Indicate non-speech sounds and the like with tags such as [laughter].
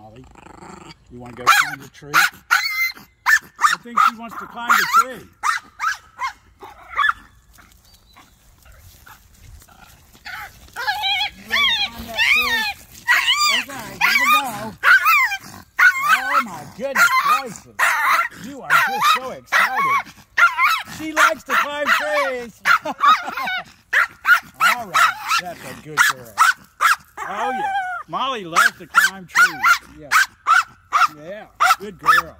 Molly. You want to go climb the tree? I think she wants to climb the tree. Oh my goodness. You are just so excited. She likes to climb trees. [laughs] All right, that's a good girl. Oh yeah, Molly loves to climb trees. Yeah, yeah, good girl.